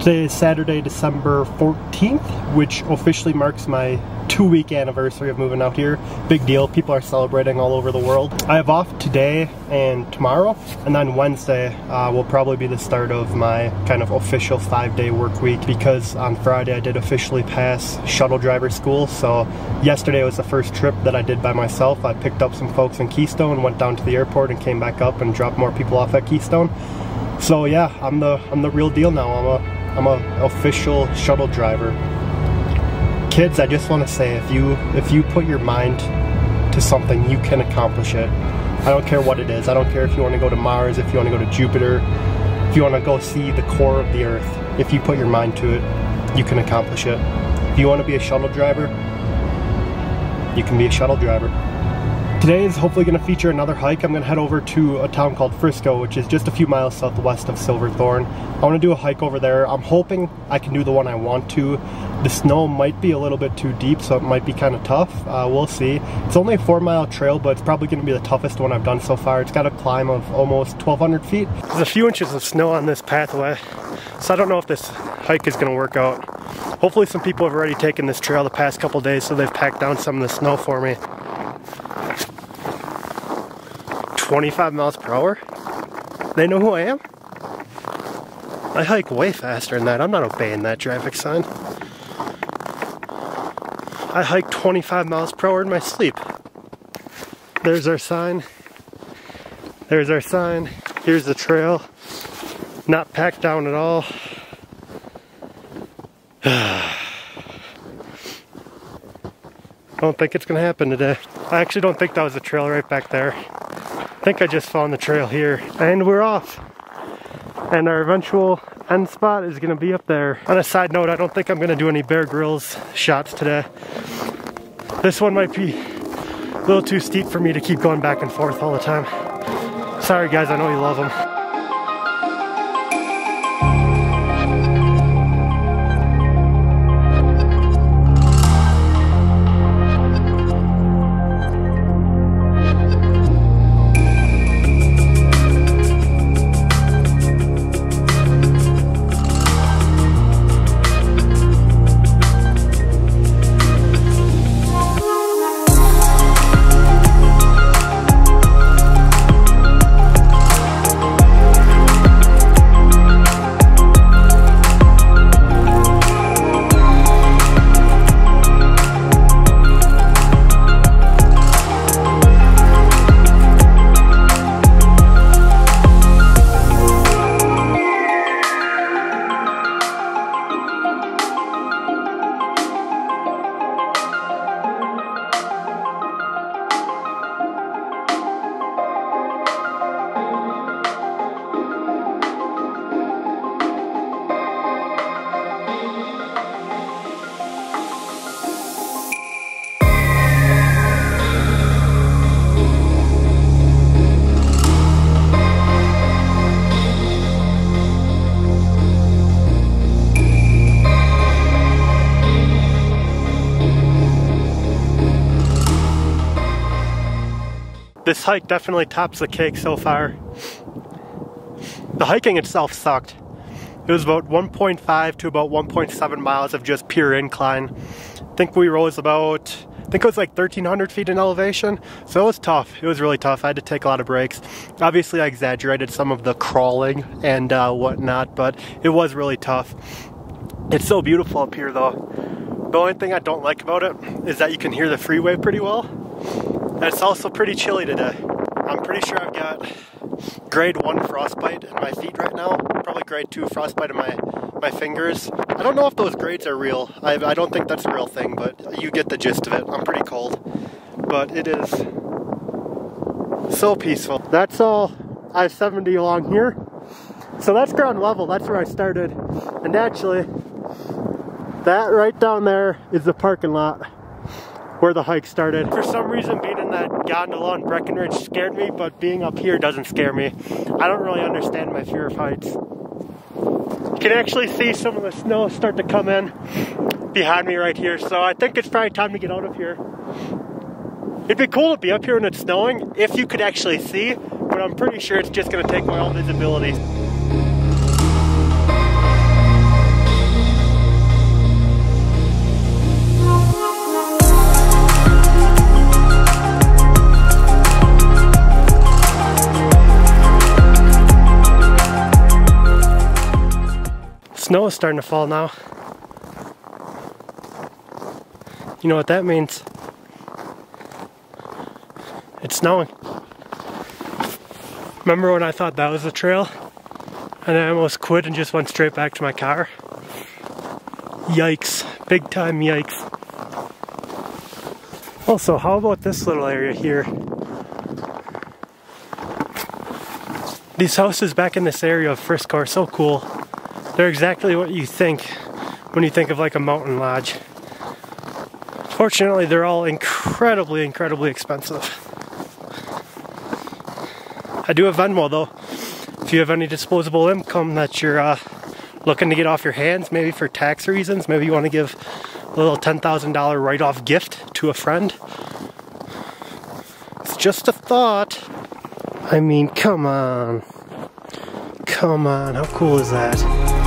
Today is Saturday, December 14th, which officially marks my two week anniversary of moving out here. Big deal, people are celebrating all over the world. I have off today and tomorrow, and then Wednesday uh, will probably be the start of my kind of official five day work week because on Friday I did officially pass shuttle driver school. So yesterday was the first trip that I did by myself. I picked up some folks in Keystone, went down to the airport and came back up and dropped more people off at Keystone. So yeah, I'm the I'm the real deal now. I'm a I'm a official shuttle driver. Kids, I just want to say if you if you put your mind to something, you can accomplish it. I don't care what it is. I don't care if you want to go to Mars, if you want to go to Jupiter, if you want to go see the core of the earth. If you put your mind to it, you can accomplish it. If you want to be a shuttle driver, you can be a shuttle driver. Today is hopefully going to feature another hike. I'm going to head over to a town called Frisco, which is just a few miles southwest of Silverthorne. I want to do a hike over there. I'm hoping I can do the one I want to. The snow might be a little bit too deep, so it might be kind of tough. Uh, we'll see. It's only a four mile trail, but it's probably going to be the toughest one I've done so far. It's got a climb of almost 1,200 feet. There's a few inches of snow on this pathway, so I don't know if this hike is going to work out. Hopefully some people have already taken this trail the past couple days, so they've packed down some of the snow for me. 25 miles per hour? They know who I am? I hike way faster than that. I'm not obeying that traffic sign. I hike 25 miles per hour in my sleep. There's our sign. There's our sign. Here's the trail. Not packed down at all. I don't think it's gonna happen today. I actually don't think that was the trail right back there. I think I just found the trail here and we're off. And our eventual end spot is gonna be up there. On a side note, I don't think I'm gonna do any Bear Grylls shots today. This one might be a little too steep for me to keep going back and forth all the time. Sorry guys, I know you love them. This hike definitely tops the cake so far. The hiking itself sucked. It was about 1.5 to about 1.7 miles of just pure incline. I think we rose about, I think it was like 1,300 feet in elevation. So it was tough. It was really tough. I had to take a lot of breaks. Obviously, I exaggerated some of the crawling and uh, whatnot, but it was really tough. It's so beautiful up here, though. The only thing I don't like about it is that you can hear the freeway pretty well. And it's also pretty chilly today. I'm pretty sure I've got grade 1 frostbite in my feet right now. Probably grade 2 frostbite in my, my fingers. I don't know if those grades are real. I, I don't think that's a real thing, but you get the gist of it. I'm pretty cold. But it is so peaceful. That's all I-70 along here. So that's ground level. That's where I started. And actually, that right down there is the parking lot where the hike started. For some reason, being in that gondola on Breckenridge scared me, but being up here doesn't scare me. I don't really understand my fear of heights. You can actually see some of the snow start to come in behind me right here, so I think it's probably time to get out of here. It'd be cool to be up here when it's snowing, if you could actually see, but I'm pretty sure it's just gonna take my own visibility. Snow is starting to fall now. You know what that means? It's snowing. Remember when I thought that was a trail? And I almost quit and just went straight back to my car? Yikes. Big time yikes. Also, how about this little area here? These houses back in this area of Frisco are so cool. They're exactly what you think when you think of like a mountain lodge. Fortunately, they're all incredibly, incredibly expensive. I do have Venmo though. If you have any disposable income that you're uh, looking to get off your hands, maybe for tax reasons, maybe you want to give a little $10,000 write off gift to a friend. It's just a thought. I mean, come on. Come on, how cool is that?